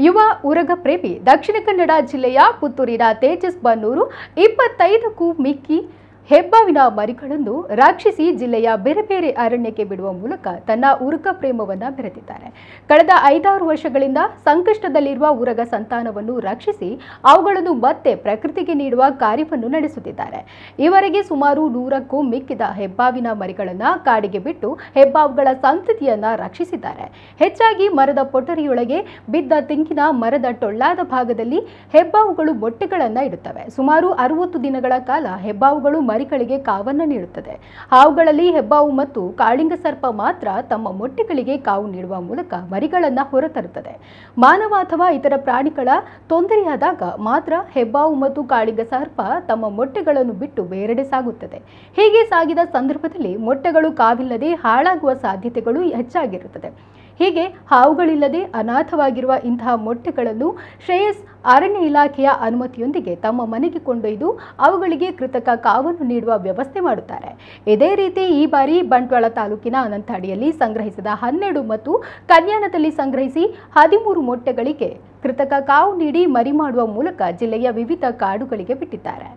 ಯುವ ಉರಗ ಪ್ರೇಮಿ ದಕ್ಷಿಣ ಕನ್ನಡ ಜಿಲ್ಲೆಯ ಪುತ್ತೂರಿನ ತೇಜಸ್ ಬನ್ನೂರು ಇಪ್ಪತ್ತೈದಕ್ಕೂ ಮಿಕ್ಕಿ ಹೆಬ್ಬಾವಿನ ಮರಿಗಳನ್ನು ರಕ್ಷಿಸಿ ಜಿಲ್ಲೆಯ ಬೇರೆ ಬೇರೆ ಅರಣ್ಯಕ್ಕೆ ಬಿಡುವ ಮೂಲಕ ತನ್ನ ಉರುಕ ಪ್ರೇಮವನ್ನು ಬೆರೆತಿದ್ದಾರೆ. ಕಳೆದ ಐದಾರು ವರ್ಷಗಳಿಂದ ಸಂಕಷ್ಟದಲ್ಲಿರುವ ಉರಗ ಸಂತಾನವನ್ನು ರಕ್ಷಿಸಿ ಅವುಗಳನ್ನು ಮತ್ತೆ ಪ್ರಕೃತಿಗೆ ನೀಡುವ ಕಾರ್ಯವನ್ನು ನಡೆಸುತ್ತಿದ್ದಾರೆ. ಈವರೆಗೆ ಸುಮಾರು ನೂರಕ್ಕೂ ಮಿಕ್ಕಿದ ಹೆಬ್ಬಾವಿನ ಮರಿಗಳನ್ನ ಕಾಡಿಗೆ ಬಿಟ್ಟು ಹೆಬ್ಬಾವುಗಳ ಸಂತತಿಯನ್ನ ರಕ್ಷಿಸಿದ್ದಾರೆ. ಹೆಚ್ಚಾಗಿ ಮರದ ಪೊಟರಿಯೊಳಗೆ ಬಿದ್ದ ತೆಂಕಿನ ಮರದ ಟೊಳ್ಳಾದ ಭಾಗದಲ್ಲಿ ಹೆಬ್ಬಾವುಗಳು ಮೊಟ್ಟೆಗಳನ್ನ ಇಡುತ್ತವೆ. ಸುಮಾರು ಅರವತ್ತು ದಿನಗಳ ಕಾಲ ಹೆಬ್ಬಾವುಗಳು ಮರಿಗಳಿಗೆ ಕಾವನ್ನ ನೀಡುತ್ತದೆ. ಹಾವುಗಳಲ್ಲಿ ಹೆಬ್ಬಾವು ಮತ್ತು ಕಾಳಿಂಗ ಸರ್ಪ ಮಾತ್ರ ತಮ್ಮ ಮೊಟ್ಟೆಗಳಿಗೆ ಕಾವು ನೀಡುವ ಮೂಲಕ ಮರಿಗಳನ್ನ ಹೊರತರುತ್ತದೆ. ಮಾನವ ಅಥವಾ ಇತರ ಪ್ರಾಣಿಗಳ ತೊಂದರೆಯಾದಾಗ ಮಾತ್ರ ಹೆಬ್ಬಾವು ಮತ್ತು ಕಾಳಿಂಗ ಸರ್ಪ ತಮ್ಮ ಮೊಟ್ಟೆಗಳನ್ನು ಬಿಟ್ಟು ಬೇರೆಡೆ ಸಾಗುತ್ತದೆ. ಹೀಗೆ ಸಾಗಿದ ಸಂದರ್ಭದಲ್ಲಿ ಮೊಟ್ಟೆಗಳು ಕಾವಿಲ್ಲದೆ ಹಾಳಾಗುವ ಸಾಧ್ಯತೆಗಳು ಹೆಚ್ಚಾಗಿರುತ್ತದೆ. ಹೀಗೆ ಹಾವುಗಳಿಲ್ಲದೆ ಅನಾಥವಾಗಿರುವ ಇಂತಹ ಮೊಟ್ಟೆಗಳನ್ನು ಶ್ರೇಯಸ್ ಅರಣ್ಯ ಇಲಾಖೆಯ ಅನುಮತಿಯೊಂದಿಗೆ ತಮ್ಮ ಮನೆಗೆ ಕೊಂಡೊಯ್ದು ಅವುಗಳಿಗೆ ಕೃತಕ ಕಾವನ್ನು ನೀಡುವ ವ್ಯವಸ್ಥೆ ಮಾಡುತ್ತಾರೆ. ಇದೇ ರೀತಿ ಈ ಬಾರಿ ಬಂಟ್ವಾಳ ತಾಲೂಕಿನ ಅನಂತಾಡಿಯಲ್ಲಿ ಸಂಗ್ರಹಿಸಿದ ಹನ್ನೆರಡು ಮತ್ತು ಕಲ್ಯಾಣದಲ್ಲಿ ಸಂಗ್ರಹಿಸಿ ಹದಿಮೂರು ಮೊಟ್ಟೆಗಳಿಗೆ ಕೃತಕ ಕಾವು ನೀಡಿ ಮರಿ ಮಾಡುವ ಮೂಲಕ ಜಿಲ್ಲೆಯ ವಿವಿಧ ಕಾಡುಗಳಿಗೆ ಬಿಟ್ಟಿದ್ದಾರೆ.